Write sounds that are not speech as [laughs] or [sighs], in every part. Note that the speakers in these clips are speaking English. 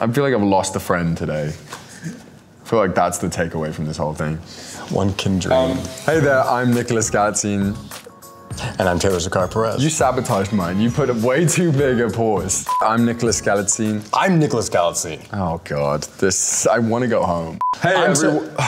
I feel like I've lost a friend today. I feel like that's the takeaway from this whole thing. One can dream. Um, hey there, I'm Nicholas Galitzine. and I'm Taylor Zakhar Perez. You sabotaged mine. You put a way too big a pause. I'm Nicholas Galitzine. I'm Nicholas Galitzine. Oh God, this. I want to go home. Hey I'm so- everyone. [sighs]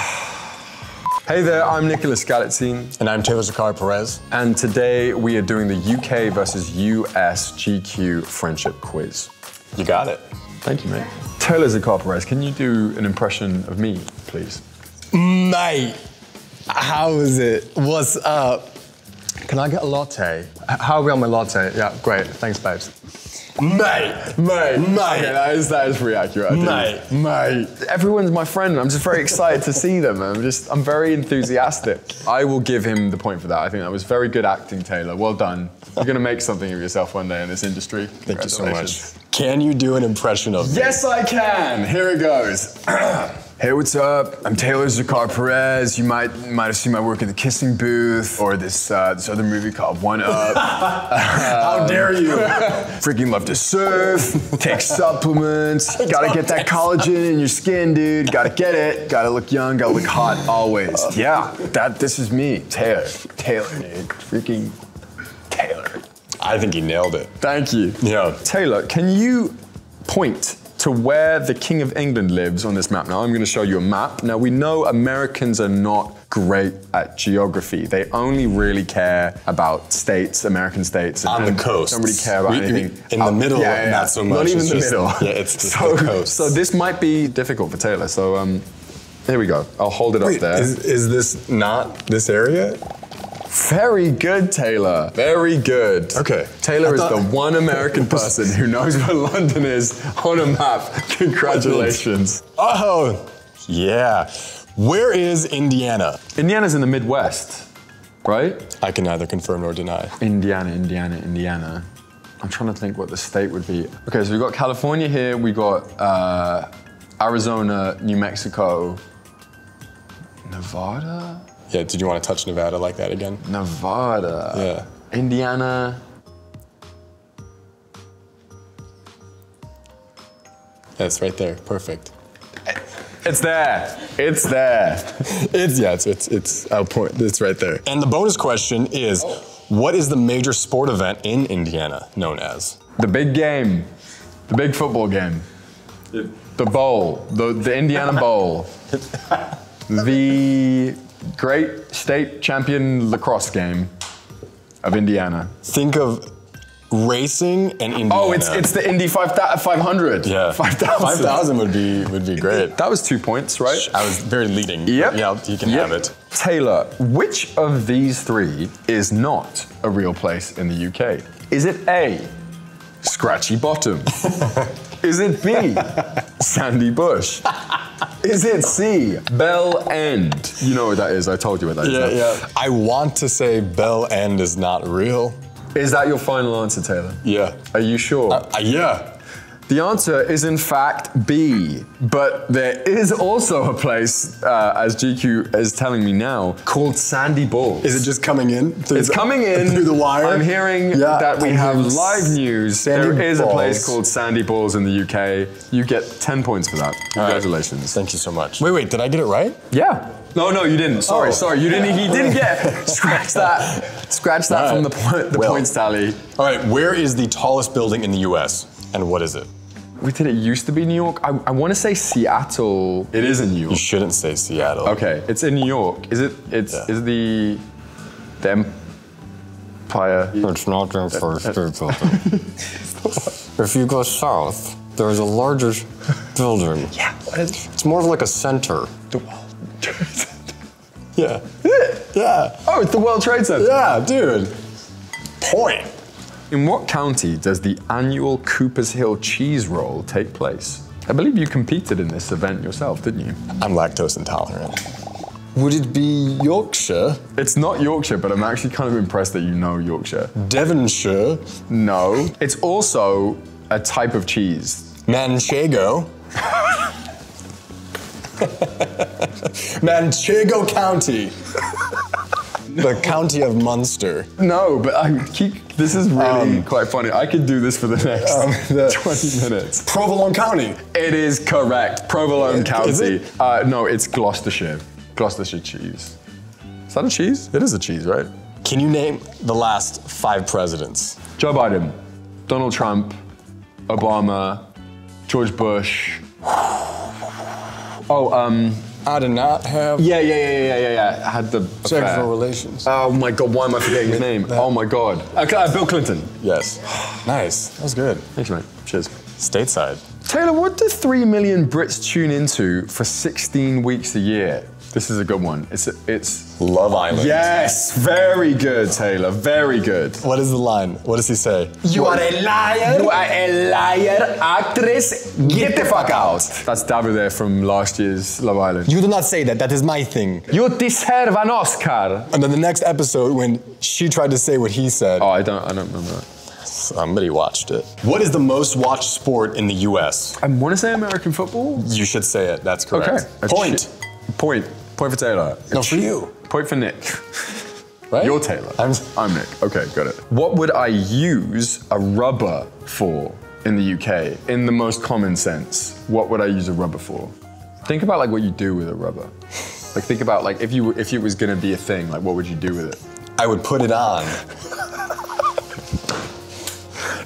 hey there, I'm Nicholas Galitzine, And I'm Taylor Zakhar Perez. and today we are doing the UK versus US GQ friendship quiz. You got it. Thank you, mate. Taylor Zakhar Perez, can you do an impression of me, please? Mate, how is it? What's up? Can I get a latte? How are we on my latte? Yeah, great. Thanks, babes. Mate, Mate, Mate. Okay, that is that is pretty accurate. Mate. mate. Everyone's my friend. I'm just very excited to see them. I'm just, I'm very enthusiastic. I will give him the point for that. I think that was very good acting, Taylor. Well done. You're gonna make something of yourself one day in this industry. Thank you so much. Can you do an impression of me? Yes, I can. Here it goes. [clears throat] hey, what's up? I'm Taylor Zakhar Perez. You might might have seen my work in the Kissing Booth or this uh, this other movie called One Up. [laughs] How dare you? [laughs] Freaking love to surf, take supplements, [laughs] gotta get that collagen in your skin, dude. Gotta get it. Gotta look young, gotta look hot always. Yeah, that this is me, Taylor. Taylor, dude. Freaking Taylor. I think he nailed it. Thank you. Yeah. Taylor, can you point to where the King of England lives on this map? Now, I'm going to show you a map. Now, we know Americans are not great at geography. They only really care about states, American states. On the coast. Don't really care about We- anything. in the middle, not so much. Not even It's the just- middle. yeah, it's just [laughs] so, the coast. So this might be difficult for Taylor. So um, here we go. I'll hold it up there. Is, is this not this area? Very good, Taylor. Very good. Okay. Taylor is the one American [laughs] person who knows where London is on a map. Congratulations. Oh, yeah. Where is Indiana? Indiana's in the Midwest, right? I can neither confirm nor deny. Indiana, Indiana, Indiana. I'm trying to think what the state would be. Okay, so we've got California here, we've got uh, Arizona, New Mexico, Nevada? Yeah, did you want to touch Nevada like that again? Nevada. Yeah. Indiana. That's right there. Perfect. It's there. It's there. [laughs] It's yeah, it's it's it's out point. It's right there. And the bonus question is, what is the major sport event in Indiana known as? The big game, the big football game, the bowl, the, the Indiana Bowl, [laughs] the great state champion lacrosse game of Indiana. Think of racing and oh, Indiana. Oh, it's it's the Indy 5, 500. yeah. [laughs] 5,000. Five thousand would be would be great. That was two points, right? I was very leading. Yep. Yeah, you can Yep. have it. Taylor, which of these three is not a real place in the UK? Is it A, Scratchy Bottom? [laughs] is it B, Sandy Bush? Is it C, Bell End? You know what that is, I told you what that is. Yeah, now. yeah. I want to say Bell End is not real. Is that your final answer, Taylor? Yeah. Are you sure? Uh, yeah. The answer is in fact B, but there is also a place, uh, as GQ is telling me now, called Sandy Balls. Is it just coming in? Through It's the- coming in [laughs] through the wire. I'm hearing Yeah, that we have live news. Sandy there is a place called Sandy Balls in the UK. You get 10 points for that. Congratulations. Thank you so much. Wait, wait, did I get it right? Yeah. No, no, you didn't. Sorry, Oh. sorry. You didn't. He [laughs] didn't get. Scratch that. Scratch that All from the point. The Well. points tally. All right, where is the tallest building in the US and what is it? We did it. Used to be New York. I, I want to say Seattle. It is in New York. You shouldn't say Seattle. Okay, it's in New York. Is it? It's Yeah. is the the Empire. It's not the first building. if you go south, there's a larger building. [laughs] Yeah. What is It's more of like a center. the World Trade Center? Yeah. Yeah. Oh, it's the World Trade Center. Yeah, dude. Point. In what county does the annual Cooper's Hill Cheese Roll take place? I believe you competed in this event yourself, didn't you? I'm lactose intolerant. Would it be Yorkshire, It's not Yorkshire, but I'm actually kind of impressed that you know Yorkshire. Devonshire, No. It's also a type of cheese. Manchego? [laughs] Manchego County. [laughs] [laughs] the county of Munster. No, but I keep. This is really quite funny. I could do this for the next Um, the- [laughs] 20 minutes. Provolone County. It is correct. Provolone Is County. it? Uh, no, it's Gloucestershire. Gloucestershire cheese. Is that a cheese? It is a cheese, right? Can you name the last five presidents? Joe Biden, Donald Trump, Obama, George Bush. [sighs] Oh, um, I did not have yeah, yeah, yeah, yeah, yeah, yeah. I had the sexual affair. relations. Oh my God, why am I forgetting his name? Oh my God. Uh, uh, Bill Clinton. yes. Nice. That was good. Thanks, mate. Cheers. Stateside. Taylor, what do 3 million Brits tune into for 16 weeks a year? This is a good one. It's, it's Love Island. Yes, very good, Taylor. Very good. What is the line? What does he say? You are a liar. You are a liar, actress. Get the fuck out. That's Davide from last year's Love Island. You do not say that. That is my thing. You deserve an Oscar. And then the next episode, when she tried to say what he said, Oh, I don't. I don't remember. that. somebody watched it. What is the most watched sport in the U.S.? I want to say American football. You should say it. That's correct. Okay. Point. Point. Point for Taylor. No, for you. Point for Nick. Right? You're Taylor. I'm- I'm Nick. Okay, got it. What would I use a rubber for in the UK? In the most common sense, what would I use a rubber for? Think about like what you do with a rubber. Like think about like if you if it was gonna be a thing, like what would you do with it? I would put it on.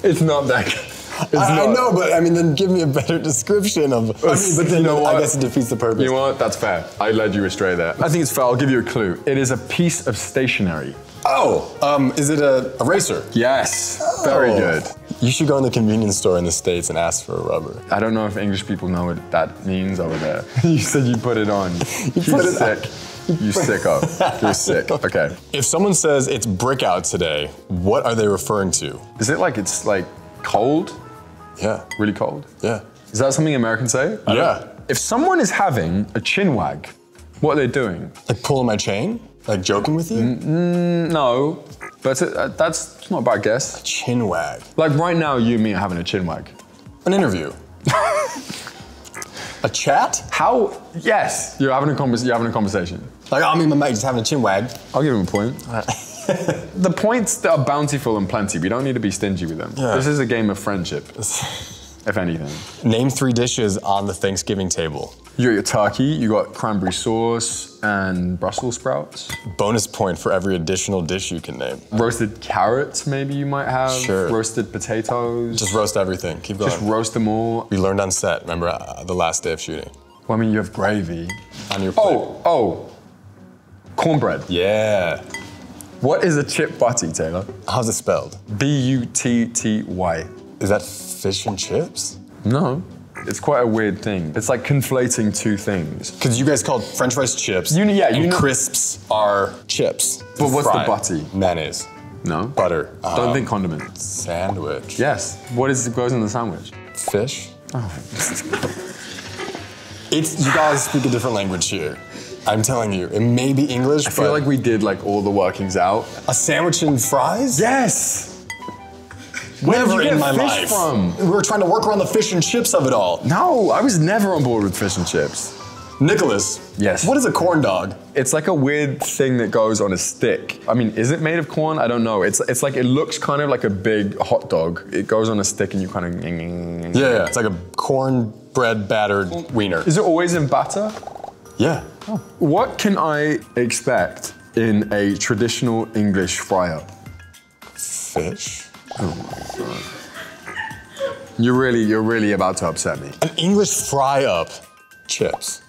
It's not that. It's I, I know, but I mean, then give me a better description of. [laughs] I mean, but then You know I guess it defeats the purpose. You know what? That's fair. I led you astray there. I think it's fair. I'll give you a clue. It is a piece of stationery. Oh, um, is it a eraser? Yes. Very Oh. good. You should go in the convenience store in the States and ask for a rubber. I don't know if English people know what that means over there. [laughs] you said you put it on. You put are it on. sick. You sicko. You're sick. [laughs] Okay. If someone says it's brick out today, what are they referring to? Is it like it's like cold? Yeah, Really cold? yeah. Is that something Americans say? I Yeah. If someone is having a chin wag, what are they doing? Like pulling my chain? Like joking with you? No, but it's a- uh, that's not a bad guess. Chin wag. Like right now, you and me are having a chin wag. An interview. [laughs] a chat? How? Yes, you're having a convers- You're having a conversation. Like, I mean, my mate just having a chin wag. I'll give him a point. [laughs] the points that are bountiful and plenty, we don't need to be stingy with them. Yeah. This is a game of friendship, [laughs] if anything. Name three dishes on the Thanksgiving table. You got your turkey, you got cranberry sauce and Brussels sprouts. Bonus point for every additional dish you can name. Roasted carrots, maybe you might have. Sure. Roasted potatoes. Just roast everything. Keep going. Just roast them all. we learned on set, remember, uh, the last day of shooting. Well, I mean, you have gravy. On your plate. Oh, oh. Cornbread. Yeah. What is a chip butty, Taylor? How's it spelled? B U T T Y. Is that fish and chips? No. It's quite a weird thing. It's like conflating two things. Because you guys called French fries chips. You- yeah, you know- crisps are chips. But what's the butty? Mayonnaise. No. Butter. Don't Um, think condiments. Sandwich. Yes. What is goes in the sandwich? Fish. Oh. [laughs] It's you guys speak a different language here. I'm telling you, it may be English, I feel like we did like all the workings out. a sandwich and fries. Yes. Where did Never you get in my life. from? We were trying to work around the fish and chips of it all. No, I was never on board with fish and chips. Nicholas. Yes. What is a corn dog? It's like a weird thing that goes on a stick. I mean, is it made of corn? I don't know. It's it's like it looks kind of like a big hot dog. It goes on a stick and you kind of. Yeah, yeah. It's like a corn bread battered wiener. Is it always in batter? Yeah. What can I expect in a traditional English fry-up? Fish. Oh you're really, you're really about to upset me. An English fry up. Chips.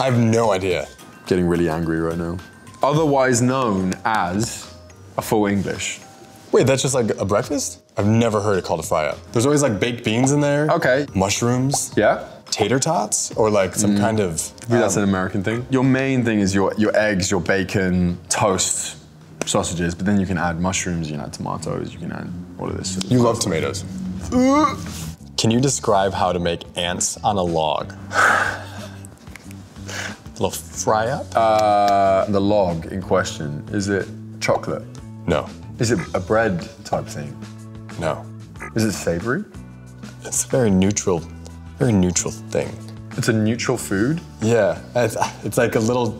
I have no idea. Getting really angry right now. Otherwise known as a full English. Wait, that's just like a breakfast? I've never heard it called a fry up. There's always like baked beans in there. Okay. Mushrooms. Yeah? Tater tots? Or like some kind of. Maybe that's an American thing. Your main thing is your, your eggs, your bacon, toast, sausages, but then you can add mushrooms, you can add tomatoes, you can add all of this. You love tomatoes. Can you describe how to make ants on a log? a [sighs] little fry up? Uh, the log in question, is it chocolate? no. Is it a bread type thing? No. Is it savory? It's very neutral, very neutral thing. It's a neutral food. Yeah, it's, it's like a little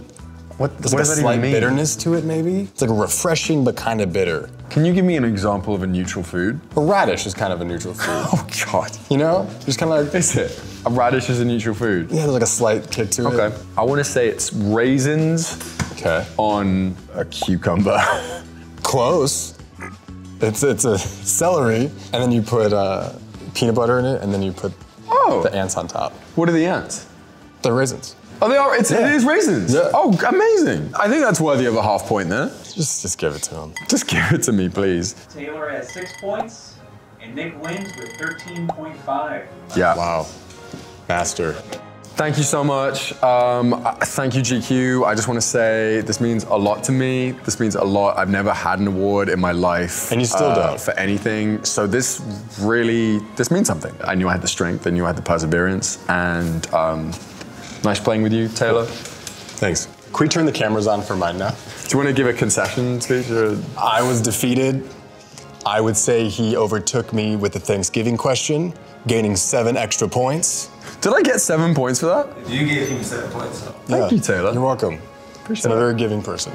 What, what like does a that slight even mean? bitterness to it, maybe. It's like a refreshing but kind of bitter. Can you give me an example of a neutral food? A radish is kind of a neutral food. [laughs] Oh God. you know, just kind of like Is it? A radish is a neutral food. yeah, there's like a slight kick to it. Okay. I want to say it's raisins Okay. on a cucumber. [laughs] Close. It's it's a celery, and then you put uh, peanut butter in it, and then you put Oh. the ants on top. what are the ants? They're raisins. Oh, they are. It's, It Yeah. is raisins. Yeah. Oh, amazing. I think that's worthy of a half point there. Just just give it to him. Just [laughs] give it to me, please. Taylor has six points, and Nick wins with 13.5. Yeah. Wow. Master. Thank you so much. Um, thank you, GQ. I just want to say this means a lot to me. This means a lot. I've never had an award in my life, And you still uh, don't. for anything. So this really, this means something. I knew I had the strength. I knew I had the perseverance. And um, nice playing with you, Taylor. Thanks. Can we turn the cameras on for mine now? Do you want to give a concession speech? Or? I was defeated. I would say he overtook me with the Thanksgiving question, gaining seven extra points. Did I get seven points for that? You gave him seven points. Thank you, Taylor. You're welcome. Appreciate I'm a very giving person.